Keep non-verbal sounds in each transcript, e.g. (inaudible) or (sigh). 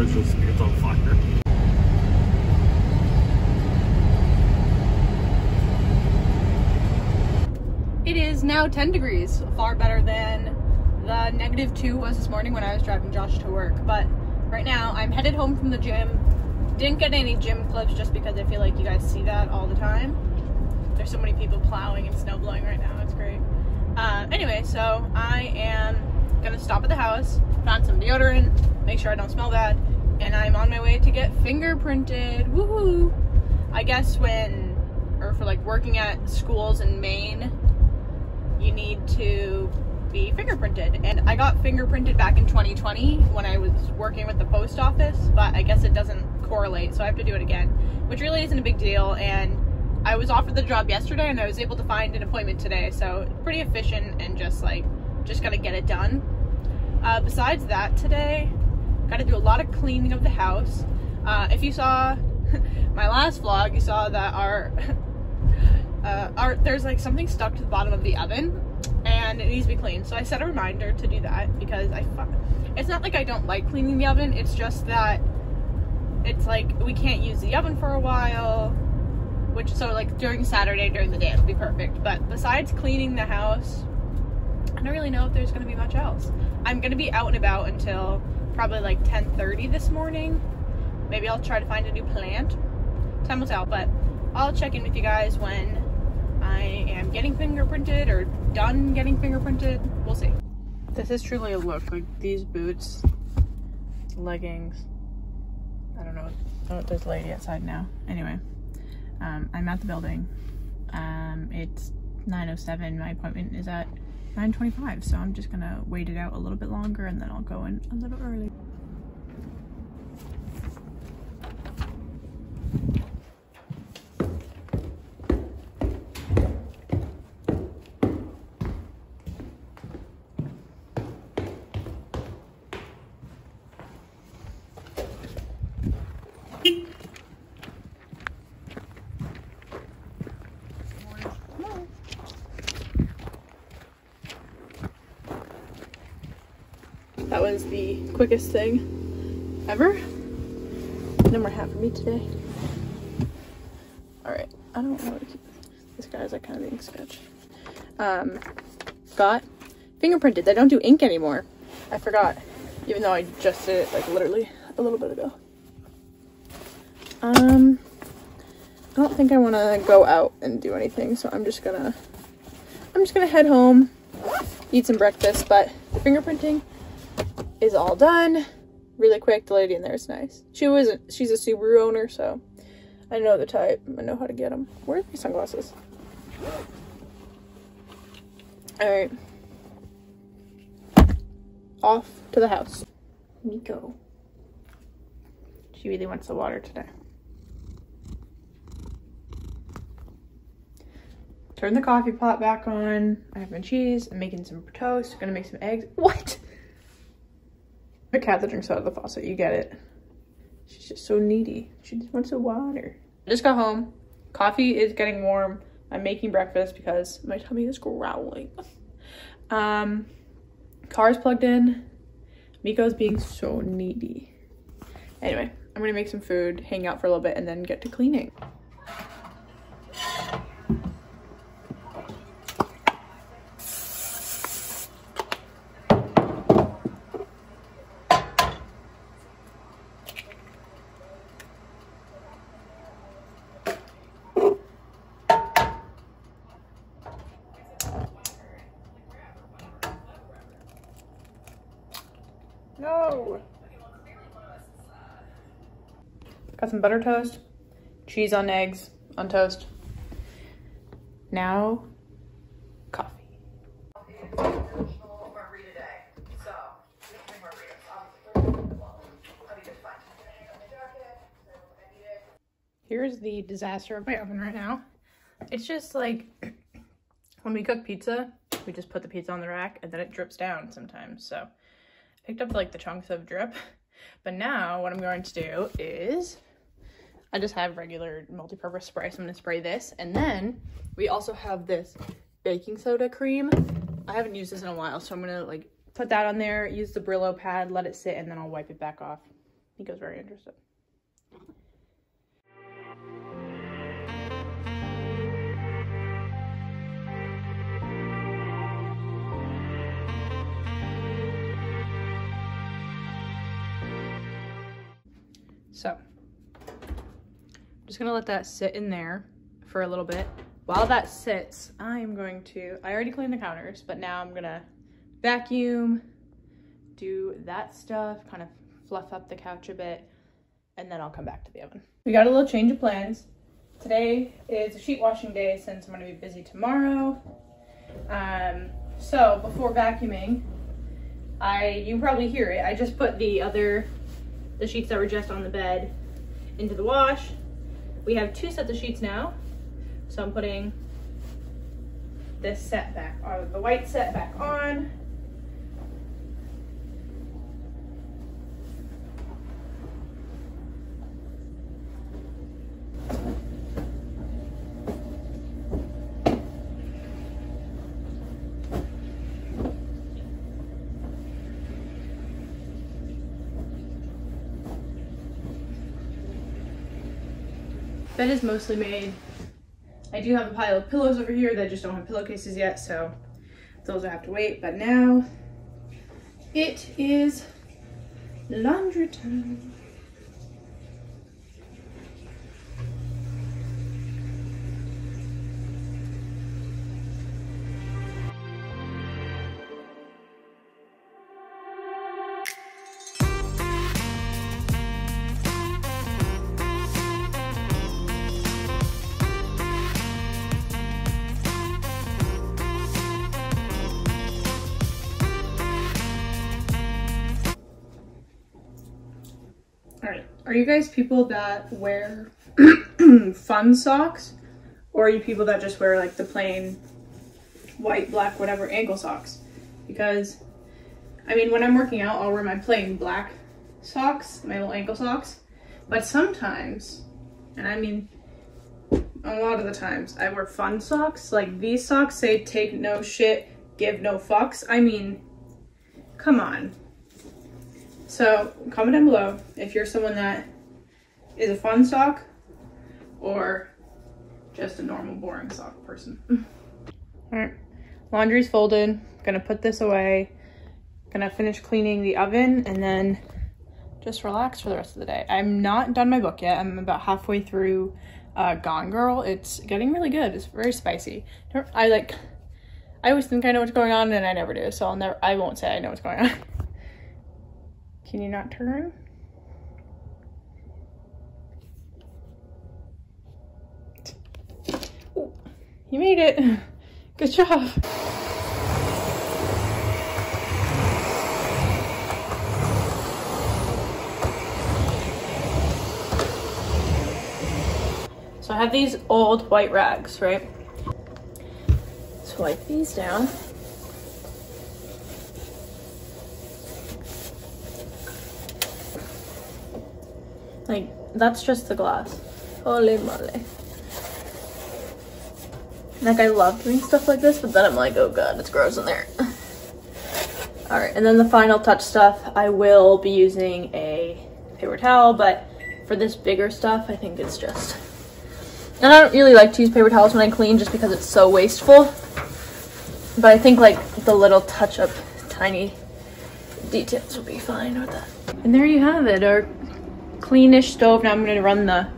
On fire. It is now 10 degrees, far better than the negative two was this morning when I was driving Josh to work. But right now I'm headed home from the gym. Didn't get any gym clips just because I feel like you guys see that all the time. There's so many people plowing and snow blowing right now, it's great. Uh, anyway, so I am gonna stop at the house, find some deodorant, make sure I don't smell bad, and I'm on my way to get fingerprinted. Woohoo! I guess when, or for like working at schools in Maine, you need to be fingerprinted. And I got fingerprinted back in 2020 when I was working with the post office, but I guess it doesn't correlate, so I have to do it again, which really isn't a big deal. And I was offered the job yesterday and I was able to find an appointment today, so pretty efficient and just like, just gotta get it done. Uh, besides that today, gotta do a lot of cleaning of the house. Uh, if you saw (laughs) my last vlog, you saw that our (laughs) uh, our, there's like something stuck to the bottom of the oven and it needs to be cleaned. So I set a reminder to do that because I, it's not like I don't like cleaning the oven. It's just that it's like we can't use the oven for a while, which so like during Saturday during the day it'll be perfect. But besides cleaning the house, I don't really know if there's gonna be much else. I'm gonna be out and about until probably like 10:30 this morning. Maybe I'll try to find a new plant. Time will tell, but I'll check in with you guys when I am getting fingerprinted or done getting fingerprinted. We'll see. This is truly a look. Like these boots, leggings. I don't know. Oh, there's a lady outside now. Anyway, um, I'm at the building. Um, it's 9.07. My appointment is at 9.25. So I'm just gonna wait it out a little bit longer and then I'll go in a little early. That was quickest thing ever. No more hat for me today. All right, I don't know this guy's like kind of being sketch. Um, got fingerprinted. They don't do ink anymore. I forgot, even though I just did it like literally a little bit ago. Um, I don't think I want to go out and do anything, so I'm just gonna, I'm just gonna head home, eat some breakfast. But the fingerprinting is all done really quick. The lady in there is nice. She was a, she's a Subaru owner, so I know the type. I know how to get them. Where are my sunglasses? All right. Off to the house. Nico. She really wants the water today. Turn the coffee pot back on. I have my cheese. I'm making some toast. Gonna make some eggs. What? A cat that drinks out of the faucet, you get it. She's just so needy. She just wants the water. I just got home. Coffee is getting warm. I'm making breakfast because my tummy is growling. (laughs) Um, car's plugged in. Miko's being so needy. Anyway, I'm gonna make some food, hang out for a little bit, and then get to cleaning. No. Some butter toast, cheese on eggs, on toast. Now, coffee. Here's the disaster of my oven right now. It's just like (clears throat) when we cook pizza, we just put the pizza on the rack and then it drips down sometimes. So I picked up like the chunks of drip. (laughs) But now what I'm going to do is I just have regular multi-purpose spray. So I'm gonna spray this. And then we also have this baking soda cream. I haven't used this in a while. So I'm gonna like put that on there, use the Brillo pad, let it sit, and then I'll wipe it back off Nico's very interested. So, just gonna let that sit in there for a little bit. While that sits, I'm going to, I already cleaned the counters, but now I'm gonna vacuum, do that stuff, kind of fluff up the couch a bit, and then I'll come back to the oven. We got a little change of plans. Today is a sheet washing day since I'm gonna be busy tomorrow. Um, so before vacuuming, I, you probably hear it, I just put the other, the sheets that were just on the bed into the wash. We have two sets of sheets now. So I'm putting this set back, or the white set back on. Bed is mostly made. I do have a pile of pillows over here that just don't have pillowcases yet, so those will have to wait. But now it is laundry time. Guys people that wear (clears throat) fun socks? Or are you people that just wear like the plain white, black, whatever ankle socks? Because, I mean, when I'm working out, I'll wear my plain black socks, my little ankle socks. But sometimes, and I mean, a lot of the times, I wear fun socks. Like these socks say take no shit, give no fucks. I mean, come on. So comment down below if you're someone that is a fun sock or just a normal boring sock person. All right, laundry's folded. Gonna put this away. Gonna finish cleaning the oven and then just relax for the rest of the day. I'm not done my book yet. I'm about halfway through uh, Gone Girl. It's getting really good. It's very spicy. I like, I always think I know what's going on and I never do. So I'll never, I won't say I know what's going on. (laughs) Can you not turn? You made it. (laughs) Good job. So I have these old white rags, right? So wipe these down. Like, that's just the glass. Holy moly. Like, I love doing stuff like this, but then I'm like, oh god, it's gross in there. (laughs) Alright, and then the final touch stuff, I will be using a paper towel, but for this bigger stuff, I think it's just... And I don't really like to use paper towels when I clean just because it's so wasteful. But I think like the little touch-up tiny details will be fine with that. And there you have it, our cleanish stove. Now I'm gonna run the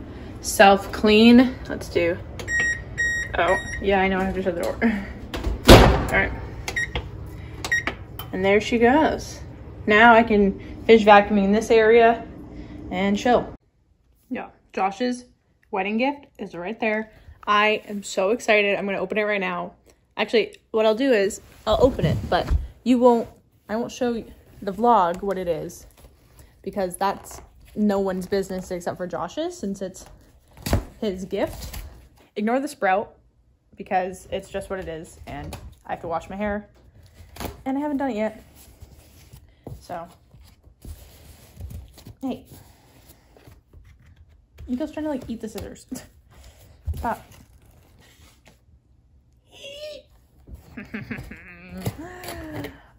self clean. Let's do, oh, yeah, I know I have to shut the door. (laughs) All right. And there she goes. Now I can finish vacuuming in this area and chill. Yeah, Josh's wedding gift is right there. I am so excited. I'm gonna open it right now. Actually, what I'll do is I'll open it, but you won't, I won't show the vlog what it is because that's no one's business except for Josh's since it's his gift. Ignore the sprout because it's just what it is and I have to wash my hair and I haven't done it yet. So, hey. Nico's trying to like eat the scissors. (laughs) Stop. (laughs)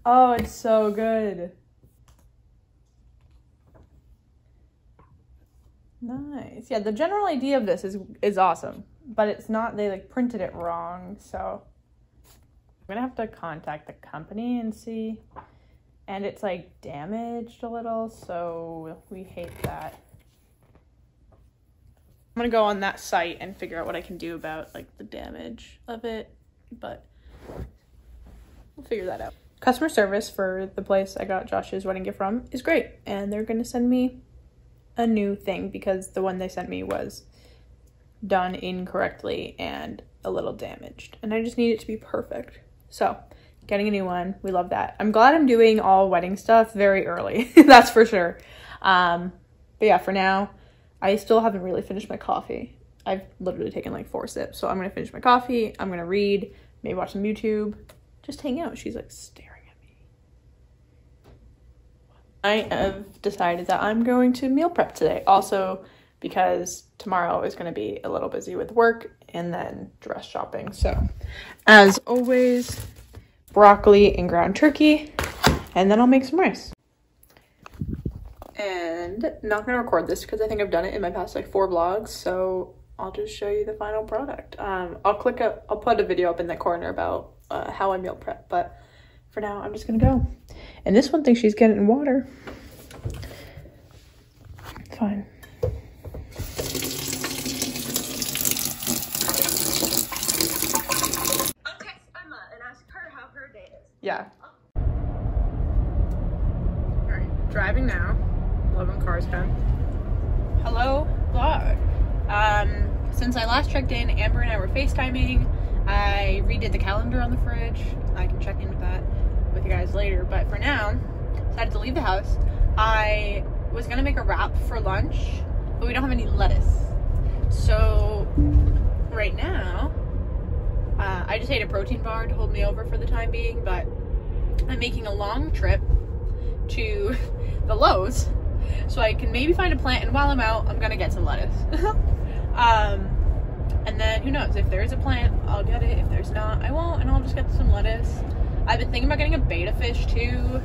oh, it's so good. Nice. Yeah, the general idea of this is is awesome, but it's not. They like printed it wrong, so I'm gonna have to contact the company and see. And it's like damaged a little, so we hate that. I'm gonna go on that site and figure out what I can do about like the damage of it, but we'll figure that out. Customer service for the place I got Josh's wedding gift from is great, and they're gonna send me a new thing because the one they sent me was done incorrectly and a little damaged, and I just need it to be perfect. So, getting a new one, we love that. I'm glad I'm doing all wedding stuff very early, (laughs) that's for sure. Um, but yeah, for now, I still haven't really finished my coffee. I've literally taken like four sips, so I'm gonna finish my coffee. I'm gonna read, maybe watch some YouTube, just hang out. She's like staring at me. I have decided that I'm going to meal prep today. Also, because tomorrow is going to be a little busy with work and then dress shopping. So, as always, broccoli and ground turkey, and then I'll make some rice. And not going to record this because I think I've done it in my past like four vlogs. So I'll just show you the final product. Um, I'll click up, I'll put a video up in the corner about uh, how I meal prep, but for now, I'm just gonna go. And this one thinks she's getting water. Fine. Okay, Emma and ask her how her Yeah. Alright, driving now. Love when cars come. Hello, vlog. Um, since I last checked in, Amber and I were FaceTiming. I redid the calendar on the fridge. I can check in with that with you guys later. But for now, decided to leave the house. I was gonna make a wrap for lunch, but we don't have any lettuce. So right now, uh, I just ate a protein bar to hold me over for the time being, but I'm making a long trip to (laughs) the Lowe's so I can maybe find a plant. And while I'm out, I'm gonna get some lettuce. (laughs) um, and then who knows? If there's a plant, I'll get it. If there's not, I won't, and I'll just get some lettuce. I've been thinking about getting a betta fish too,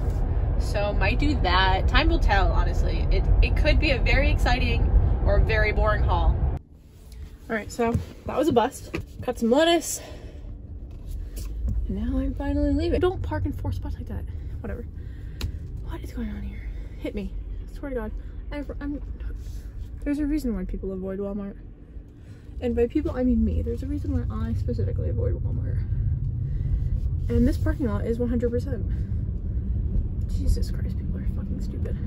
so might do that. Time will tell, honestly. It, it could be a very exciting or very boring haul. All right, so that was a bust. Cut some lettuce. Now I'm finally leaving. Don't park in four spots like that. Whatever. What is going on here? Hit me. I swear to God. I, I'm, there's a reason why people avoid Walmart. And by people, I mean me. There's a reason why I specifically avoid Walmart. And this parking lot is 100%. Jesus Christ, people are fucking stupid.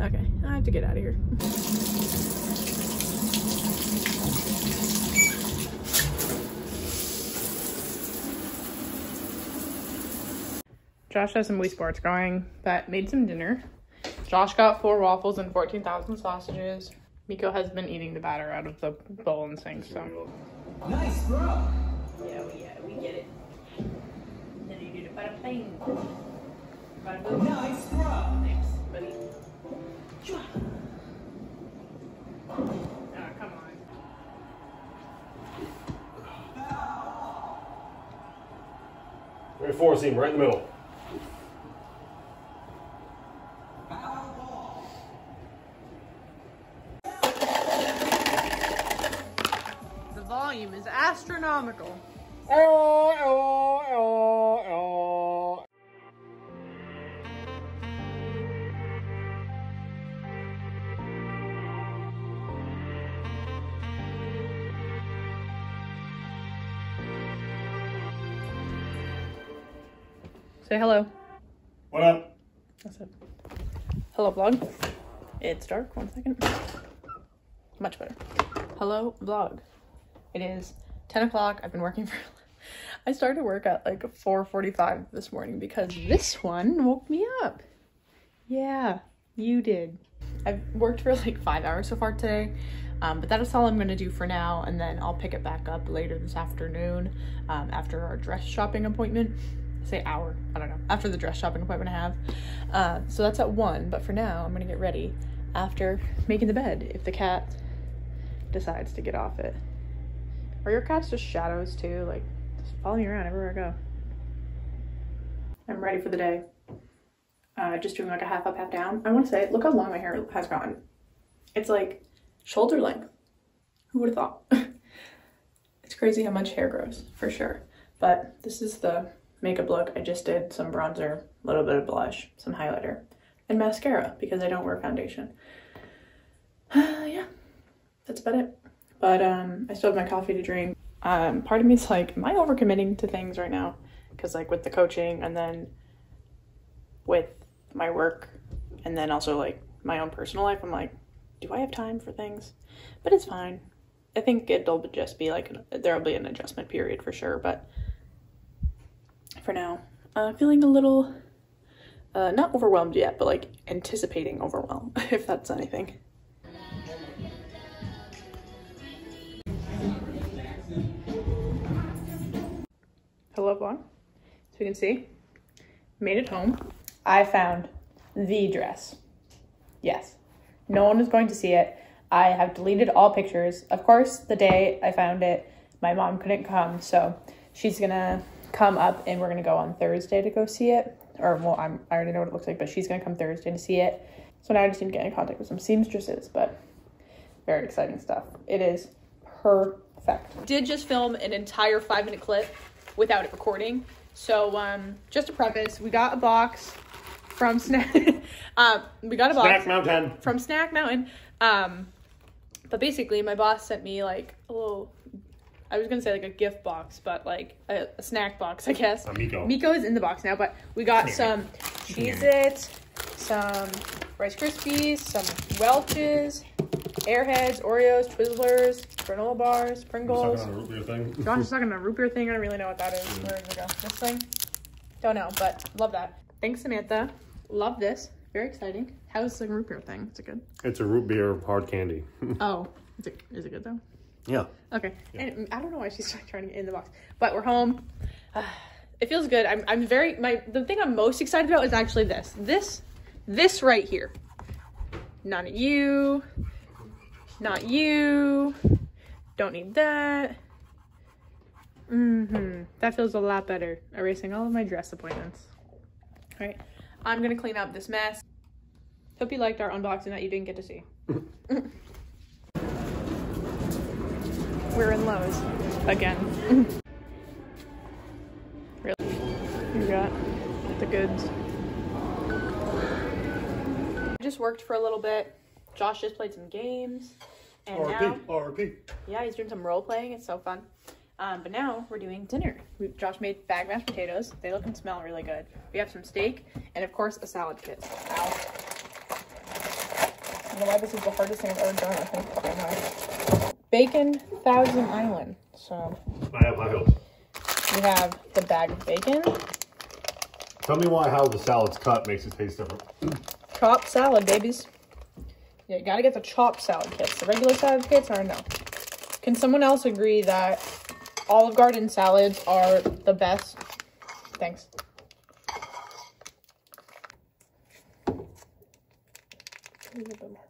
Okay, I have to get out of here. Josh has some Wii Sports going, but made some dinner. Josh got four waffles and 14,000 sausages. Miko has been eating the batter out of the bowl and sink, so. Nice, bro. Yeah, we, yeah, we get it. Then you do the bada bing. Bada boom. Nice, bro. Thanks, buddy. Chua. Ah, come on. Right four seam, right in the middle. Astronomical. Oh, oh, oh, oh. Say hello. What up? That's it. Hello, vlog. It's dark. One second. Much better. Hello, vlog. It is 10 o'clock. I've been working (laughs) for. I started to work at like 4:45 this morning because this one woke me up. Yeah, you did. I've worked for like five hours so far today, um, but that is all I'm gonna do for now, and then I'll pick it back up later this afternoon um, after our dress shopping appointment. Say hour, I don't know. After the dress shopping appointment I have, uh, so that's at one. But for now, I'm gonna get ready after making the bed. If the cat decides to get off it, are your cats just shadows too? Like just follow me around everywhere I go. I'm ready for the day. Uh, just doing like a half up, half down. I want to say, look how long my hair has gotten. It's like shoulder length. Who would have thought? (laughs) it's crazy how much hair grows, for sure. But this is the makeup look. I just did some bronzer, a little bit of blush, some highlighter, and mascara because I don't wear foundation. (sighs) yeah, that's about it. But um, I still have my coffee to drink. Um, part of me is like, am I overcommitting to things right now? Because like with the coaching and then with my work and then also like my own personal life, I'm like, do I have time for things? But it's fine. I think it'll just be like there'll be an adjustment period for sure, but for now, uh, feeling a little uh, not overwhelmed yet, but like anticipating overwhelm, (laughs) if that's anything. Hello, vlog. So you can see, made it home. I found the dress. Yes, no one is going to see it. I have deleted all pictures. Of course, the day I found it, my mom couldn't come, so she's gonna come up and we're gonna go on Thursday to go see it. Or well, I'm I already know what it looks like, but she's gonna come Thursday to see it. So now I just need to get in contact with some seamstresses, but very exciting stuff. It is perfect. Did just film an entire five minute clip without it recording. So um, just a preface, we got a box from Snack. (laughs) um, we got a box Snack Mountain. from Snack Mountain. Um, but basically, my boss sent me like a little. I was gonna say like a gift box, but like a, a snack box, I guess. Miko. Miko is in the box now, but we got some Cheez Its, some Rice Krispies, some Welch's, Airheads, Oreos, Twizzlers, granola bars, Pringles. Sucking on a root beer thing. (laughs) Josh is stuck in a root beer thing. I don't really know what that is. Where did it go? This thing? Don't know, but love that. Thanks, Samantha. Love this. Very exciting. How's the root beer thing? Is it good? It's a root beer hard candy. (laughs) Oh, is it, is it good though? yeah. Okay. And I don't know why she's (laughs) trying to get in the box, but we're home. it feels good. I'm, I'm very, my, the thing I'm most excited about is actually this. This, this right here. None of you. Not you. Don't need that. Mm-hmm. That feels a lot better. Erasing all of my dress appointments. All right. I'm gonna clean up this mess. Hope you liked our unboxing that you didn't get to see. (laughs) We're in Lowe's again. (laughs) really? You got the goods. I just worked for a little bit. Josh just played some games. And now, RP. RP. yeah, he's doing some role playing. It's so fun. Um, but now we're doing dinner. We, Josh made bag mashed potatoes. They look and smell really good. We have some steak and, of course, a salad kit. Ow. I don't know why this is the hardest thing I've ever done. I think. Okay, no. Bacon Thousand Island. So I have high hopes. we have the bag of bacon, Tell me why how the salad's cut makes it taste different. chopped salad, babies. Yeah, you gotta get the chopped salad kits. The regular salad kits are no. Can someone else agree that Olive Garden salads are the best? Thanks. A little bit more.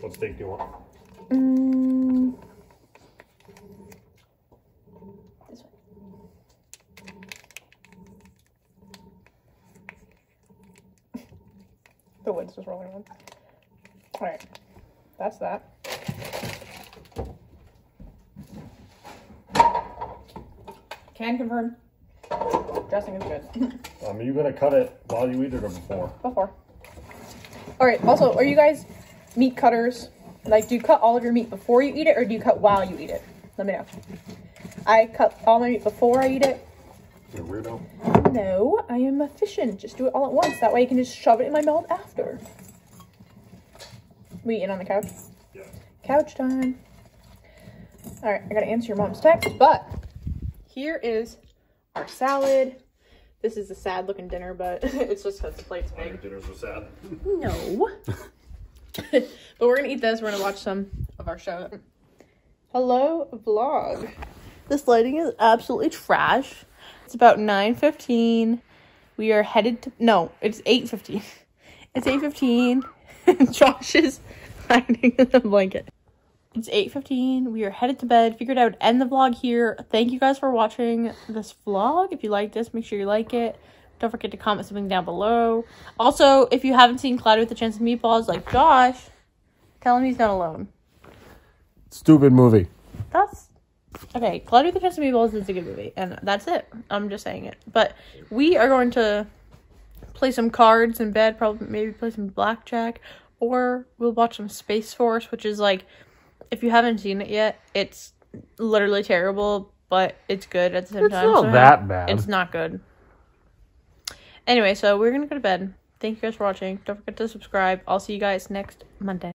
What steak do you want? Mm. The wood's just rolling on. Alright. That's that. Can confirm. Dressing is good. (laughs) Um, are you gonna cut it while you eat it or before? Before. Alright, also, are you guys meat cutters? Like, do you cut all of your meat before you eat it or do you cut while you eat it? Let me know. I cut all my meat before I eat it. You weirdo. No, I am efficient. Just do it all at once. That way you can just shove it in my mouth after. We eating on the couch? Yeah. Couch time. Alright, I gotta answer your mom's text, but here is our salad. This is a sad looking dinner, but (laughs) it's just because the plate's big. Dinners were sad. No. (laughs) but we're gonna eat this. We're gonna watch some of our show. Hello, vlog. This lighting is absolutely trash. It's about 9.15. We are headed to, no, it's 8.15. (laughs) It's 8.15. (laughs) Josh is (laughs) hiding in the blanket. It's 8.15. We are headed to bed. Figured I would end the vlog here. Thank you guys for watching this vlog. If you like this, make sure you like it. Don't forget to comment something down below. Also, if you haven't seen Cloudy with a Chance of Meatballs like Josh, tell him he's not alone. Stupid movie. That's okay. Cloudy with a Chance of Meatballs is a good movie, and that's it. I'm just saying it. But we are going to play some cards in bed. Probably maybe play some blackjack, or we'll watch some Space Force, which is like, if you haven't seen it yet, it's literally terrible, but it's good at the same It's time. It's not somehow. that bad. It's not good. Anyway, so we're gonna go to bed. Thank you guys for watching. Don't forget to subscribe. I'll see you guys next Monday.